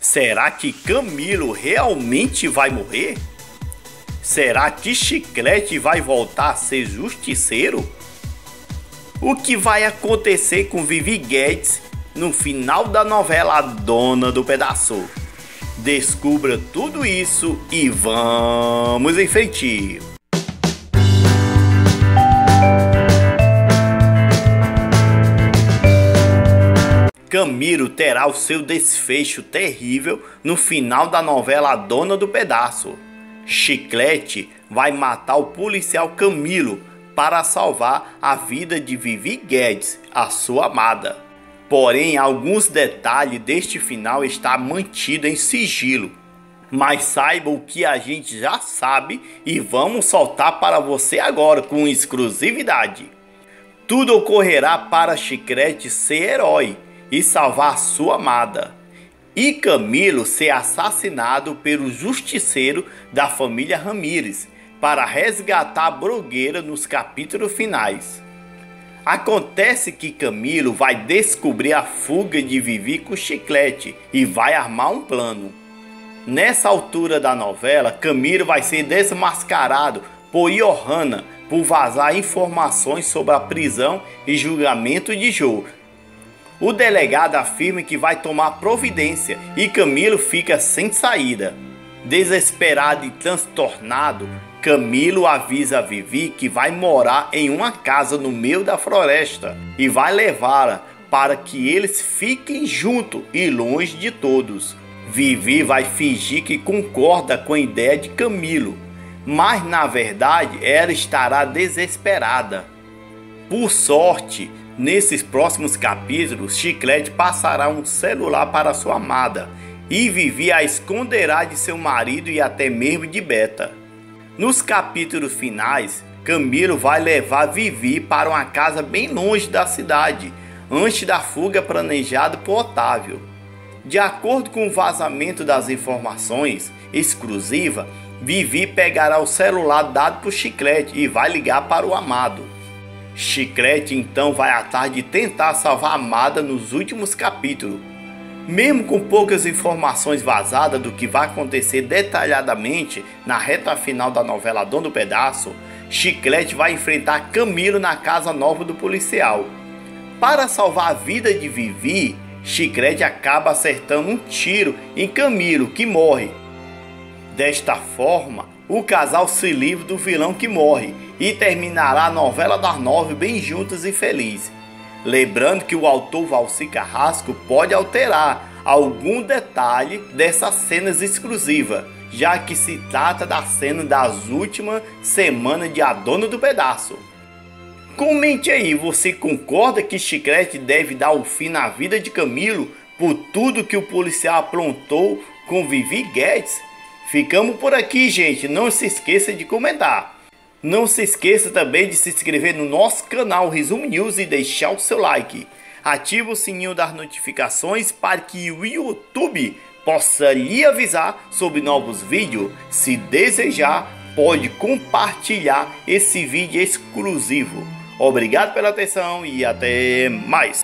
Será que Camilo realmente vai morrer? Será que Chiclete vai voltar a ser justiceiro? O que vai acontecer com Vivi Guedes no final da novela Dona do Pedaço? Descubra tudo isso e vamos em frente! Camilo terá o seu desfecho terrível no final da novela Dona do Pedaço. Chiclete vai matar o policial Camilo para salvar a vida de Vivi Guedes, a sua amada. Porém, alguns detalhes deste final está mantido em sigilo. Mas saiba o que a gente já sabe e vamos soltar para você agora com exclusividade. Tudo ocorrerá para Chiclete ser herói e salvar sua amada. E Camilo ser assassinado pelo justiceiro da família Ramírez para resgatar a blogueira nos capítulos finais. Acontece que Camilo vai descobrir a fuga de Vivi com Chiclete e vai armar um plano. Nessa altura da novela, Camilo vai ser desmascarado por Johanna por vazar informações sobre a prisão e julgamento de Joe, o delegado afirma que vai tomar providência e Camilo fica sem saída. Desesperado e transtornado, Camilo avisa Vivi que vai morar em uma casa no meio da floresta e vai levá-la para que eles fiquem juntos e longe de todos. Vivi vai fingir que concorda com a ideia de Camilo, mas na verdade ela estará desesperada. Por sorte, Nesses próximos capítulos, Chiclete passará um celular para sua amada e Vivi a esconderá de seu marido e até mesmo de Beta. Nos capítulos finais, Camilo vai levar Vivi para uma casa bem longe da cidade, antes da fuga planejada por Otávio. De acordo com o vazamento das informações exclusiva, Vivi pegará o celular dado por Chiclete e vai ligar para o amado. Chiclete então vai atrás de tentar salvar Amada nos últimos capítulos. Mesmo com poucas informações vazadas do que vai acontecer detalhadamente na reta final da novela Dom do Pedaço, Chiclete vai enfrentar Camilo na casa nova do policial. Para salvar a vida de Vivi, Chiclete acaba acertando um tiro em Camilo, que morre. Desta forma, o casal se livra do vilão que morre e terminará a novela das nove bem juntos e felizes. Lembrando que o autor Valci Carrasco pode alterar algum detalhe dessas cenas exclusivas, já que se trata da cena das últimas semanas de A Dona do Pedaço. Comente aí, você concorda que Chiclete deve dar o fim na vida de Camilo por tudo que o policial aprontou com Vivi Guedes? Ficamos por aqui, gente. Não se esqueça de comentar. Não se esqueça também de se inscrever no nosso canal Resumo News e deixar o seu like. Ative o sininho das notificações para que o YouTube possa lhe avisar sobre novos vídeos. Se desejar, pode compartilhar esse vídeo exclusivo. Obrigado pela atenção e até mais.